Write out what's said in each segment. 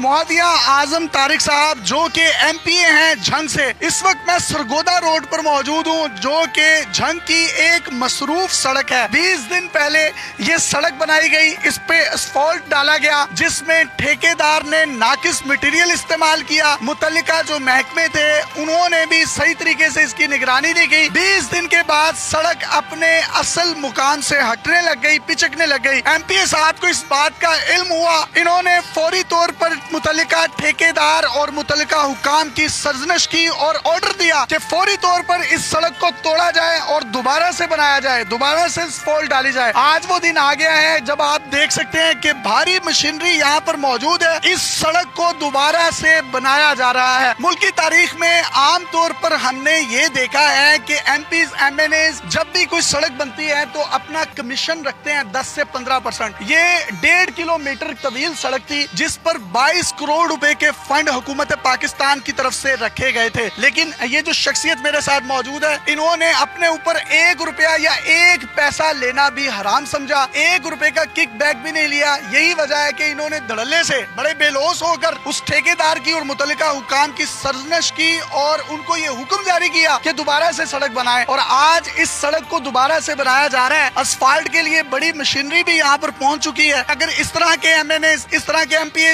मुआविया आज़म तारिक साहब, जो कि एम पी ए हैं झंग से। इस वक्त मैं सरगोदा रोड पर मौजूद हूँ, जो कि झंग की एक मसरूफ सड़क है। बीस दिन पहले ये सड़क बनाई गई, इस पे असफॉल्ट डाला गया, जिसमें ठेकेदार ने नाकिस मटेरियल इस्तेमाल किया। मुतलिका जो महकमे थे, उन्होंने भी सही तरीके से इसकी निगरानी नहीं की। बीस दिन के बाद सड़क अपने असल मुकाम से हटने लग गई, पिचकने लग गई। एम साहब को इस बात का इल्म हुआ। इन्होंने फौरी तौर पर मुतलिका ठेकेदार और मुतलिका हुकाम की सरजनश की और ऑर्डर दिया कि फौरी तौर पर इस सड़क को तोड़ा जाए और दोबारा से बनाया जाए, दोबारा से फॉल डाली जाए। आज वो दिन आ गया है जब आप देख सकते हैं कि भारी मशीनरी यहाँ पर मौजूद है। इस सड़क को दोबारा से बनाया जा रहा है। मुल्क की तारीख में आम तौर पर हमने ये देखा है कि M P M N A जब भी कोई सड़क बनती है तो अपना कमीशन रखते हैं दस से पंद्रह परसेंट। ये डेढ़ किलोमीटर तवील सड़क थी जिस पर 22 करोड़ रुपए के फंड हुकूमत पाकिस्तान की तरफ़ से रखे गए थे। लेकिन ये जो शख्सियत मेरे साथ मौजूद है, इन्होंने अपने ऊपर एक रुपया या एक पैसा लेना भी हराम समझा। एक रुपए का किक बैक भी नहीं लिया। यही वजह है की इन्होंने धड़ल्ले से बड़े बेलोस होकर उस ठेकेदार की और मुतलिका हुकाम की सरजनश की और उनको ये हुक्म जारी किया कि दोबारा से सड़क बनाए। और आज इस सड़क को दोबारा से बनाया जा रहा है। असफाल्ट के लिए बड़ी मशीनरी भी यहाँ पर पहुँच चुकी है। अगर इस तरह के एम इस तरह के एम पी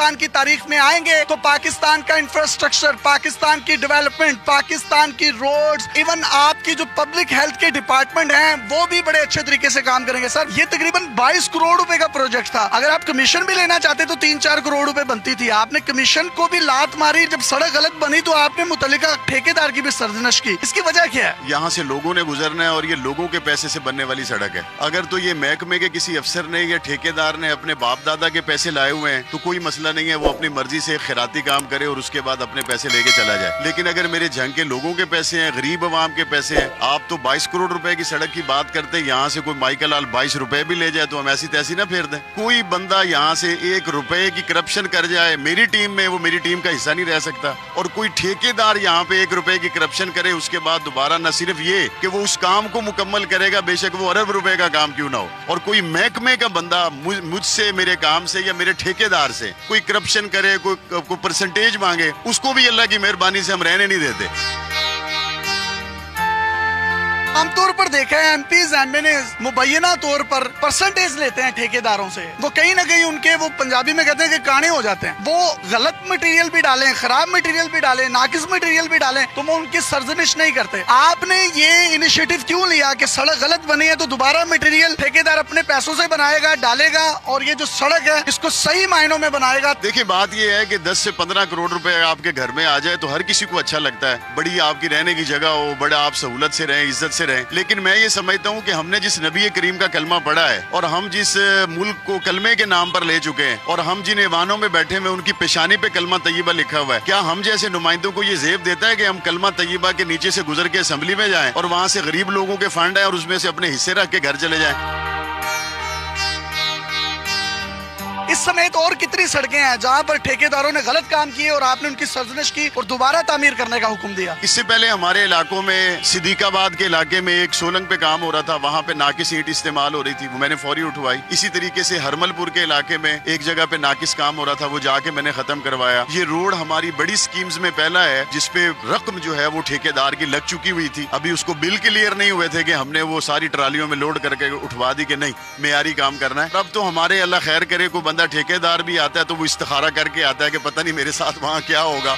पाकिस्तान की तारीख में आएँगे तो पाकिस्तान का इंफ्रास्ट्रक्चर पाकिस्तान की डेवलपमेंट पाकिस्तान की रोड्स इवन आपकी जो पब्लिक हेल्थ के डिपार्टमेंट हैं, वो भी बड़े अच्छे तरीके से काम करेंगे। सर, ये तकरीबन 22 करोड़ रुपए का प्रोजेक्ट था। अगर आप कमीशन भी लेना चाहते तो तीन चार करोड़ रुपए बनती थी। आपने कमीशन को भी लात मारी, जब सड़क गलत बनी तो आपने मुतल ठेकेदार की भी सर्जनश की। इसकी वजह क्या है? यहाँ से लोगों ने गुजरना है और ये लोगों के पैसे से बनने वाली सड़क है। अगर तो ये महकमे के किसी अफसर ने या ठेकेदार ने अपने बाप दादा के पैसे लाए हुए हैं तो कोई मसला नहीं है, वो अपनी मर्ज़ी से खैराती काम करे और उसके बाद अपने पैसे लेके चला जाए। लेकिन अगर मेरे झंग के लोगों के पैसे हैं, गरीब आवाम के पैसे हैं, आप तो 22 करोड़ रुपए की सड़क की बात करते यहाँ से कोई माइकल लाल बाईस रुपए भी ले जाए तो हम ऐसी तैसी ना फेर दें। कोई बंदा यहाँ से एक रुपए की करप्शन कर जाए, मेरी टीम में वो मेरी टीम का हिस्सा नहीं रह सकता। और कोई ठेकेदार यहाँ पे एक रुपए की करप्शन करे, उसके बाद दोबारा न सिर्फ़ ये कि वो उस काम को मुकम्मल करेगा, बेशक वो अरब रुपए का काम क्यों ना हो। और कोई महकमे का बंदा मुझसे, मेरे काम से या मेरे ठेकेदार से कोई करप्शन करे, कोई को परसेंटेज मांगे, उसको भी अल्लाह की मेहरबानी से हम रहने नहीं देते। आमतौर पर देखा है एम पी मुबैना तौर पर परसेंटेज लेते हैं ठेकेदारों से। वो कहीं ना कहीं उनके वो पंजाबी में कहते हैं कि काने हो जाते हैं। वो गलत मटेरियल भी डालें, खराब मटेरियल भी डालें, नाकिस मटेरियल भी डालें तो वो उनकी सर्जनिश नहीं करते। आपने ये इनिशिएटिव क्यों लिया कि सड़क गलत बनी है तो दोबारा मटेरियल ठेकेदार अपने पैसों से बनाएगा, डालेगा, और ये जो सड़क है, इसको सही मायनों में बनाएगा? देखिए, बात ये है की दस से पंद्रह करोड़ रुपए आपके घर में आ जाए तो हर किसी को अच्छा लगता है। बड़ी आपकी रहने की जगह हो, बड़ा आप सहूलत से रहे, इज़्ज़त से रहे। लेकिन मैं ये समझता हूँ कि हमने जिस नबी करीम का कलमा पढ़ा है और हम जिस मुल्क को कलमे के नाम पर ले चुके हैं और हम जिन ऐवानों में बैठे हुए उनकी पेशानी पे कलमा तयबा लिखा हुआ है। क्या हम जैसे नुमाइंदों को ये जेब देता है कि हम कलमा तय्यबा के नीचे से गुजर के असम्बली में जाएँ और वहाँ से गरीब लोगों के फंड आए और उसमें से अपने हिस्से रख के घर चले जाएँ? इस समेत और कितनी सड़कें हैं, जहाँ पर ठेकेदारों ने गलत काम किए और आपने उनकी सर्जनिश की और दोबारा तामीर करने का हुक्म दिया। इससे पहले हमारे इलाकों में, सिद्दीकाबाद के इलाके में एक सोलंग पे काम हो रहा था, वहाँ पे नाकिस ईट इस्तेमाल हो रही थी, वो मैंने फौरी उठवाई। इसी तरीके से हरमलपुर के इलाके में एक जगह पे नाकिस काम हो रहा था, वो जाके मैंने खत्म करवाया। ये रोड हमारी बड़ी स्कीम्स में पहला है, जिसपे रकम जो है वो ठेकेदार की लग चुकी हुई थी। अभी उसको बिल क्लियर नहीं हुए थे कि हमने वो सारी ट्रालियों में लोड करके उठवा दी कि नहीं, मेयारी काम करना है। अब तो हमारे अल्लाह खैर करे को बंदा ठेकेदार भी आता है तो वो इस्तारा करके आता है कि पता नहीं मेरे साथ वहाँ क्या होगा।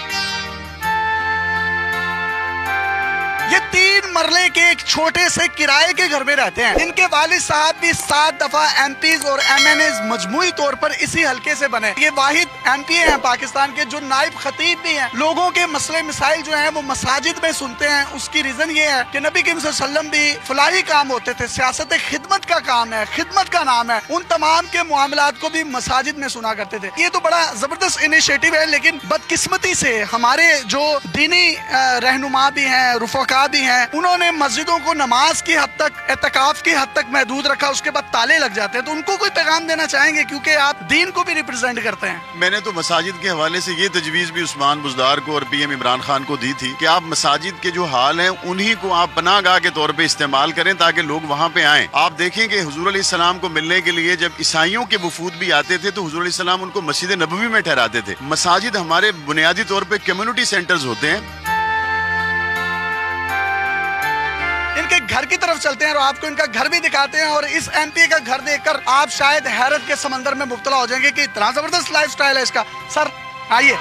मरले के एक छोटे से किराए के घर में रहते हैं। इनके वालिद साहब भी सात दफ़ा एम और एम एन एज मजमू तौर पर इसी हल्के से बने। ये वाहिद एम पी है पाकिस्तान के, जो नायब खतीब भी हैं। लोगों के मसले मिसाइल जो हैं, वो मसाजिद में सुनते हैं। उसकी रीजन ये है कि नबी करीम वसल्लम भी फलाही काम होते थे। सियासत खिदमत का काम है, खिदमत का नाम है। उन तमाम के मामला को भी मसाजिद में सुना करते थे। ये तो बड़ा ज़बरदस्त इनिशिएटिव है, लेकिन बदकिस्मती से हमारे जो दीनी रहनुमा भी हैं, रुफका भी हैं। उन्होंने मस्जिदों को नमाज़ की हद तक, एतकाफ की हद तक महदूद रखा, उसके बाद ताले लग जाते हैं। तो उनको कोई पैगाम देना चाहेंगे क्योंकि आप दीन को भी रिप्रेजेंट करते हैं। मैंने तो मसाजिद के हवाले से ये तजवीज़ भी उस्मान बुजदार को और पीएम इमरान खान को दी थी कि आप मसाजिद के जो हाल हैं, उन्हीं को आप पनागाह के तौर पे इस्तेमाल करें ताकि लोग वहाँ पे आए। आप देखें कि हजूर सलाम को मिलने के लिए जब ईसाइयों के वफूद भी आते थे तो हजूर सलाम उनको मस्जिद नबवी में ठहराते थे। मसाजिद हमारे बुनियादी तौर पर कम्युनिटी सेंटर्स होते हैं। इनके घर की तरफ़ चलते हैं और आपको इनका घर भी दिखाते हैं और इस एमपी का घर देखकर आप शायद हैरत के समंदर में मुब्तला हो जाएँगे कि इतना ज़बरदस्त लाइफस्टाइल है इसका। सर, आइए।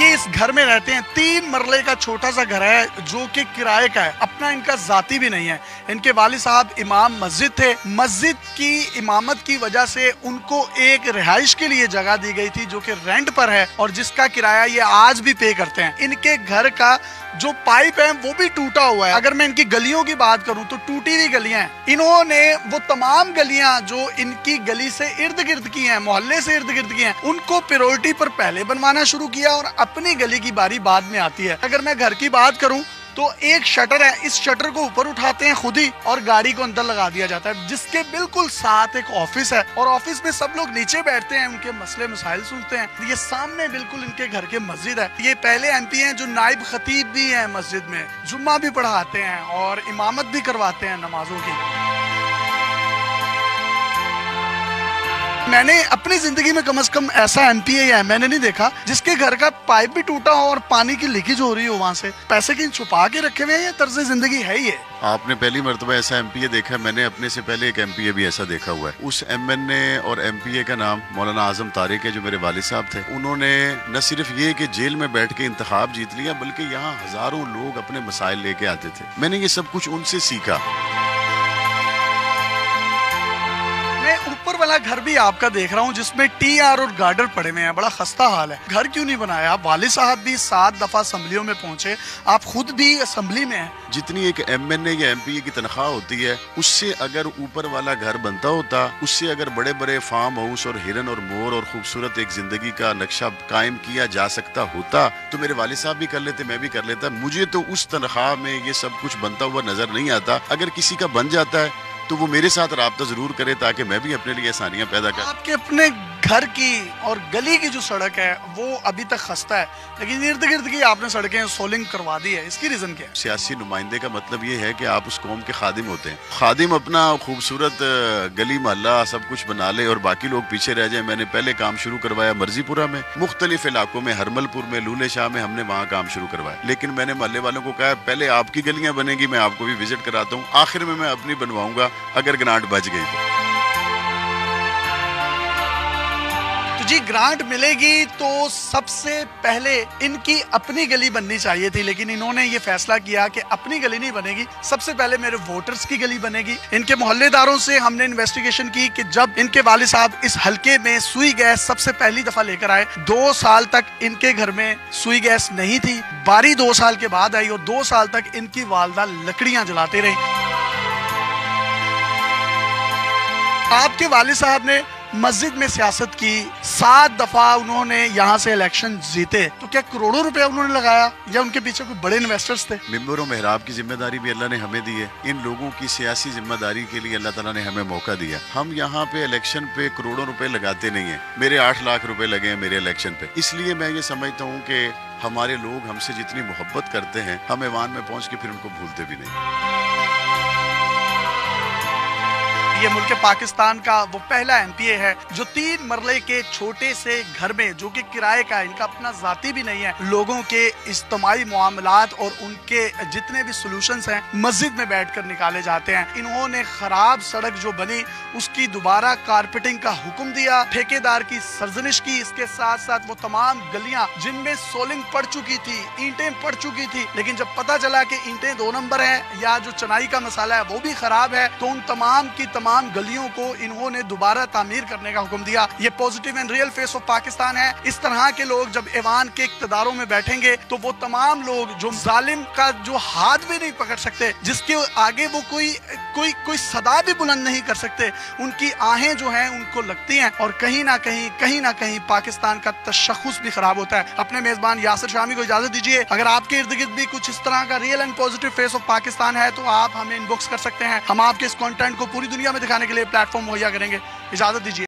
ये इस घर में रहते हैं। तीन मरले का छोटा सा घर है जो कि किराए का है। अपना इनका जाति भी नहीं है। इनके वाली साहब इमाम मस्जिद थे। मस्जिद की इमामत की वजह से उनको एक रिहाइश के लिए जगह दी गई थी जो कि रेंट पर है और जिसका किराया ये आज भी पे करते हैं। इनके घर का जो पाइप है, वो भी टूटा हुआ है। अगर मैं इनकी गलियों की बात करूँ तो टूटी हुई गलियाँ हैं। इन्होंने वो तमाम गलियाँ जो इनकी गली से इर्द गिर्द की हैं, मोहल्ले से इर्द गिर्द की हैं, उनको प्योरिटी पर पहले बनवाना शुरू किया और अपनी गली की बारी बाद में आती है। अगर मैं घर की बात करूँ तो एक शटर है, इस शटर को ऊपर उठाते हैं खुद ही और गाड़ी को अंदर लगा दिया जाता है, जिसके बिल्कुल साथ एक ऑफ़िस है और ऑफ़िस में सब लोग नीचे बैठते हैं, उनके मसले मसाइल सुनते हैं। ये सामने बिल्कुल इनके घर के मस्जिद है। ये पहले एम पी है जो नायब खतीब भी है मस्जिद में, जुम्मा भी पढ़ाते हैं और इमामत भी करवाते हैं नमाजों की। मैंने अपनी ज़िंदगी में कम से कम ऐसा एम पी या मैंने नहीं देखा, जिसके घर का पाइप भी टूटा हो और पानी की लीकेज हो रही हो वहाँ से। पैसे कहीं छुपा के रखे हुए हैं या तर्ज ज़िंदगी है ही है? आपने पहली मरतबा ऐसा एम पी ए देखा है? मैंने अपने से पहले एक एम पी ए भी ऐसा देखा हुआ है। उस एम एन ए और एम पी ए का नाम मौलाना आज़म तारिक है, जो मेरे वालिद साहब थे। उन्होंने न सिर्फ़ ये कि जेल में बैठ के इंतखाब जीत लिया, बल्कि यहाँ हज़ारों लोग अपने मसाइल लेके आते थे। मैंने ये सब कुछ उनसे सीखा। वाला घर भी आपका देख रहा हूँ, जिसमें टी आर और गार्डर पड़े हुए हैं। बड़ा खस्ता हाल है। घर क्यों नहीं बनाया? वाले साहब भी सात दफ़ा असम्बलियों में पहुँचे। आप खुद भी असम्बली में हैं। जितनी एक एम एन ए या एम पी ए की तनख्वाह होती है, उससे अगर ऊपर वाला घर बनता होता, उससे अगर बड़े बड़े फार्म हाउस और हिरन और मोर और खूबसूरत एक ज़िंदगी का नक्शा कायम किया जा सकता होता तो मेरे वाले साहब भी कर लेते, मैं भी कर लेता। मुझे तो उस तनख्वाह में ये सब कुछ बनता हुआ नज़र नहीं आता। अगर किसी का बन जाता है तो वो मेरे साथ रबता ज़रूर करे ताकि मैं भी अपने लिए आसानियाँ पैदा कर आपके अपने घर की और गली की जो सड़क है, वो अभी तक खस्ता है। लेकिन इर्द गिर्द की आपने सड़कें सोलिंग करवा दी है। इसकी रीजन क्या है? सियासी नुमाइंदे का मतलब ये है कि आप उस कौम के खादिम होते हैं। खादिम अपना खूबसूरत गली, मोहल्ला, सब कुछ बना ले और बाकी लोग पीछे रह जाए। मैंने पहले काम शुरू करवाया मर्जीपुरा में। मुख्तलिफ़ इलाकों में, हरमलपुर में, लूले शाह में हमने वहाँ काम शुरू करवाया। लेकिन मैंने मोहल्ले वालों को कहा, पहले आपकी गलियाँ बनेगी, मैं आपको भी विज़िट कराता हूँ। आखिर में मैं अपनी बनवाऊँगा, अगर ग्रांट बच गई तो। जी ग्रांट मिलेगी तो सबसे पहले इनकी अपनी गली बननी चाहिए थी, लेकिन इन्होंने ये फैसला किया कि अपनी गली नहीं बनेगी। सबसे पहले मेरे वोटर्स की गली बनेगी। इनके मोहल्लेदारों से हमने इन्वेस्टिगेशन की कि जब इनके वाले साहब इस हल्के में सुई गैस सबसे पहली दफ़ा लेकर आए, दो साल तक इनके घर में सुई गैस नहीं थी। बारी दो साल के बाद आई और दो साल तक इनकी वालदा लकड़ियाँ जलाते रही। आपके वाले साहब ने मस्जिद में सियासत की, सात दफ़ा उन्होंने यहाँ से इलेक्शन जीते। तो क्या करोड़ों रुपए उन्होंने लगाया? या उनके पीछे कोई बड़े इन्वेस्टर्स थे? मिम्बर मेहराब की ज़िम्मेदारी भी अल्लाह ने हमें दी है। इन लोगों की सियासी ज़िम्मेदारी के लिए अल्लाह तला ने हमें मौका दिया। हम यहाँ पे इलेक्शन पे करोड़ों रुपए लगाते नहीं है। मेरे आठ लाख रुपए लगे हैं मेरे इलेक्शन पे। इसलिए मैं ये समझता हूँ कि हमारे लोग हमसे जितनी मोहब्बत करते हैं, हम ईवान में पहुँच के फिर उनको भूलते भी नहीं। ये मुल्क पाकिस्तान का वो पहला एमपीए है, जो तीन मरले के छोटे से घर में, जो कि किराए का इनका अपना जाती भी नहीं है, लोगों के इज्तमाही मामलात और उनके जितने भी सोल्यूशन हैं, मस्जिद में बैठ कर निकाले जाते हैं। इन्होंने खराब सड़क जो बनी, उसकी दोबारा कारपेटिंग का हुक्म दिया, ठेकेदार की सरजनिश की, इसके साथ साथ वो तमाम गलियाँ, जिनमें सोलिंग पड़ चुकी थी, ईंटें पड़ चुकी थी, लेकिन जब पता चला कि ईंटें दो नंबर है, या जो चनाई का मसाला है, वो भी खराब है तो उन तमाम की तमाम तमाम गलियों को इन्होंने दोबारा तामीर करने का हुक्म दिया। ये positive and real face of Pakistan है। इस तरह के लोग जब ईवान के इकतदारों में बैठेंगे तो वो तमाम लोग जो जालिम का जो हाथ भी नहीं पकड़ सकते, जिसके आगे वो कोई कोई कोई सदा भी बुलंद नहीं कर सकते, उनकी आहें जो हैं, उनको लगती हैं और कहीं ना कहीं कहीं ना कहीं पाकिस्तान का तशखुस भी खराब होता है। अपने मेजबान यासर शामी को इजाज़त दीजिए। अगर आपके इर्द गिर्द भी कुछ इस तरह का real and positive face of Pakistan है तो आप हमें इनबॉक्स कर सकते हैं। हम आपके इस कॉन्टेंट को पूरी दुनिया में दिखाने के लिए प्लेटफॉर्म मुहैया करेंगे। इजाज़त दीजिए।